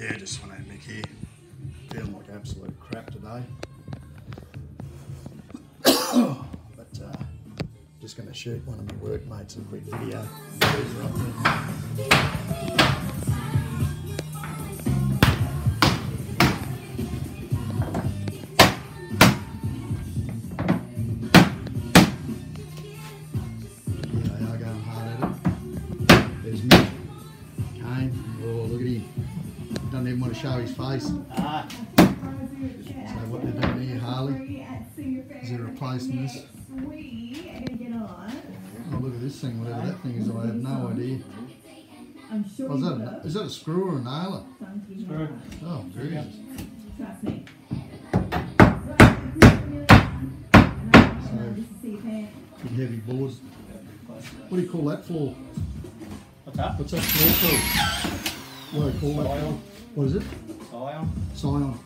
Yeah, just went out Mick here. Feeling like absolute crap today. but uh, just going to shoot one of my workmates a quick video. There's Mick. Doesn't even want to show his face. Ah, So what they're doing here, Harley, is they're replacing this. Oh, look at this thing, whatever that thing is, I have no idea. I'm sure Oh, is, that a, is that a screw or a nailer? Screw. Oh, Jesus. Trust me. Big heavy boards. What do you call that floor? what's that? What's that floor called? What do they call that? Soil. What is it? Scyon. Scyon.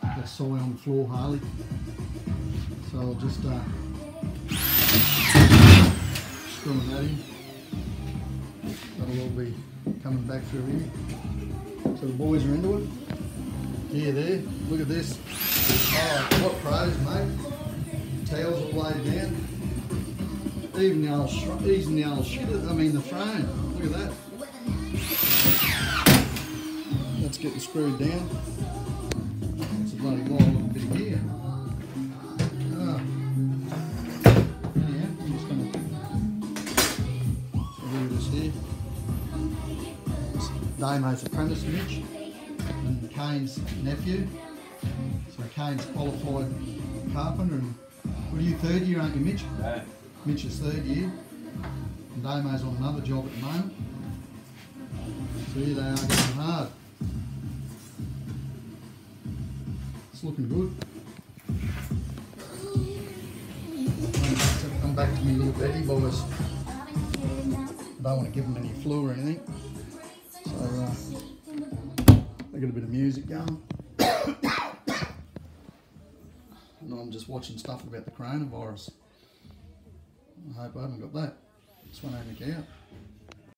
That's Scyon floor, Harley. So I'll just uh, screwing that in. That'll all be coming back through here. So the boys are into it. Yeah, there. Look at this. Oh, what pros, mate. Tails all laid down. Even the old, even the old shit. I mean the frame. Look at that. Screwed down. It's a bloody wild little bit of gear. Anyhow, I'm just gonna so this here. It's Damo's apprentice Mitch and Kane's nephew. So Kane's qualified carpenter and what are you third year, aren't you Mitch? No. Mitch is third year. And Damo's on another job at the moment. So here they are getting hard. It's looking good. Come back to me little Betty boys. I don't want to give them any flu or anything. So uh, I got a bit of music going. and I'm just watching stuff about the coronavirus. I hope I haven't got that. Just home to out.